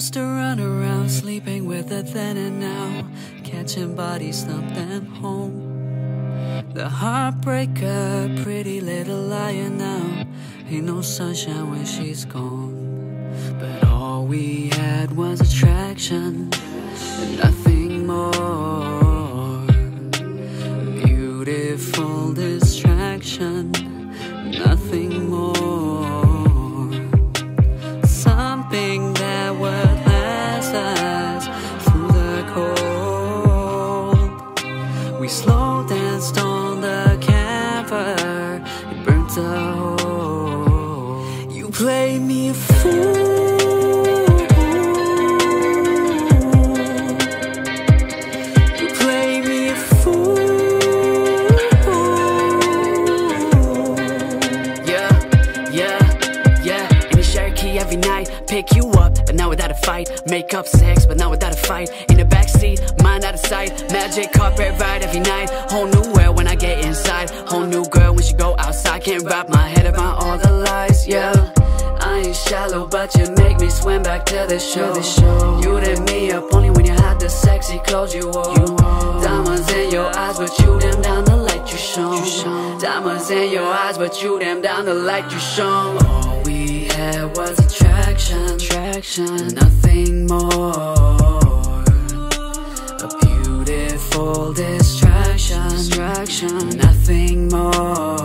used to run around sleeping with it then and now, catching bodies thumped and home. The heartbreaker, pretty little liar now. Ain't no sunshine when she's gone. But all we had was attraction and nothing a. You played me a fool. You played me a fool. Yeah, yeah, yeah. In the Cherokee every night, pick you up, but now without a fight. Make up sex, but now without a fight. In the backseat, mind out of sight. Magic carpet ride every night. Whole new world when I get inside. Whole new girl when she go outside. Can't wrap my head around all the lies, yeah. I ain't shallow, but you make me swim back to the show. You lit me up only when you had the sexy clothes you wore. Diamonds in your eyes, but you them down the light you shone. Diamonds in your eyes, but you them down the light you shone. All we had was attraction, attraction, nothing more. A beautiful distraction, distraction, nothing more.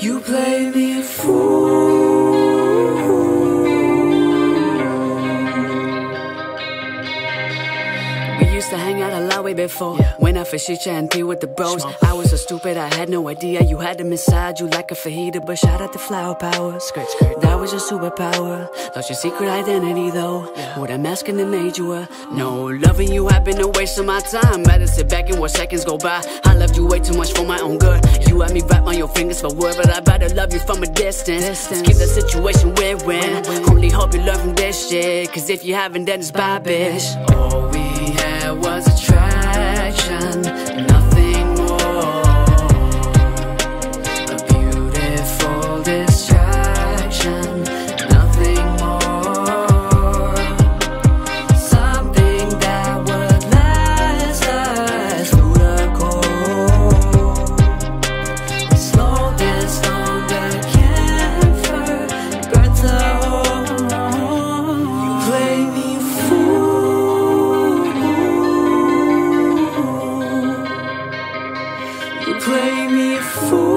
You play me a fool. Used to hang out a lot way before. Went out for shisha and tea with the bros. I was so stupid, I had no idea you had them inside you like a fajita. But shout out to flower power. Skirt, skirt. That was your superpower. Lost your secret identity though. Who that masking that made you a no. Loving you had been a waste of my time. Rather sit back and watch seconds go by. I loved you way too much for my own good. You had me wrap on your fingers for word, but I'd rather love you from a distance. Let's keep the situation win-win. Only hope you learn from this shit. Cause if you haven't, then it's bye, bitch. All fool.